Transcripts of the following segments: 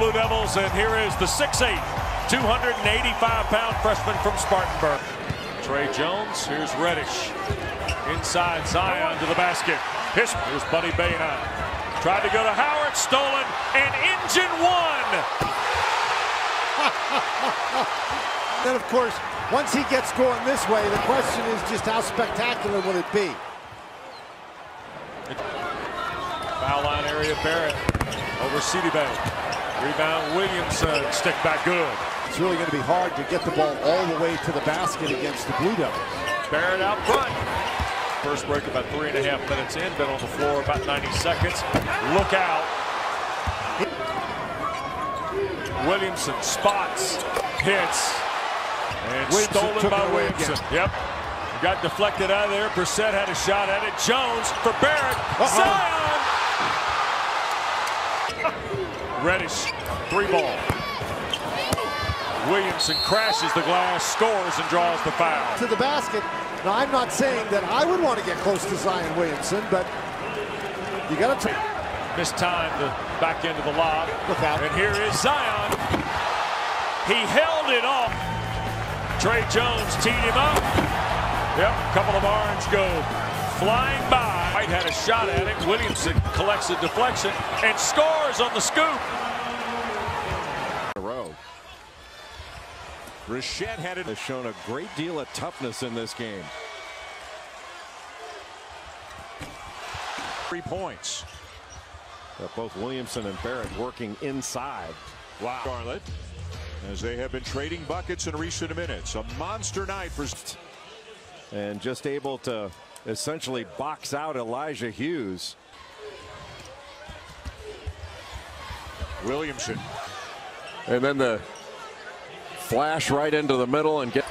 Blue Devils, and here is the 6'8", 285-pound freshman from Spartanburg. Tre Jones, here's Reddish. Inside Zion to the basket. Here's, here's Buddy Boeheim. Tried to go to Howard, stolen, and engine one. then, of course, once he gets going this way, the question is just how spectacular will it be? Foul line area, Barrett over Sidibe. Rebound, Williamson, stick back good. It's really going to be hard to get the ball all the way to the basket against the Blue Devils. Barrett out front. First break about three and a half minutes in. Been on the floor about 90 seconds. Look out. Williamson spots, hits, and Williamson stolen by Williamson. Yep. Got deflected out of there. Brissett had a shot at it. Jones for Barrett. Uh -oh. Reddish, three ball. Williamson crashes the glass, scores, and draws the foul. To the basket. Now, I'm not saying that I would want to get close to Zion Williamson, but you got to Missed time the back end of the lob. Look out. And here is Zion. He held it off. Tre Jones teed him up. Yep, a couple of orange go flying by. White had a shot at it. Williamson collects a deflection and scores on the scoop. Richette had it. Has shown a great deal of toughness in this game. Three points. But both Williamson and Barrett working inside. Wow. Charlotte, as they have been trading buckets in recent minutes. A monster night for. And just able to essentially box out Elijah Hughes. Williamson. And then the flash right into the middle and get.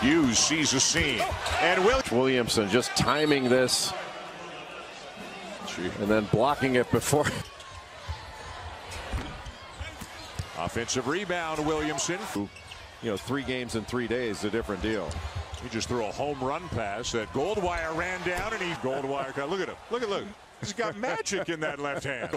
Hughes sees the seam. And Will Williamson just timing this. And then blocking it before. Offensive rebound, Williamson. You know, three games in three days, a different deal. He just threw a home run pass that Goldwire ran down and he Goldwire got look at him. Look at look. He's got magic in that left hand.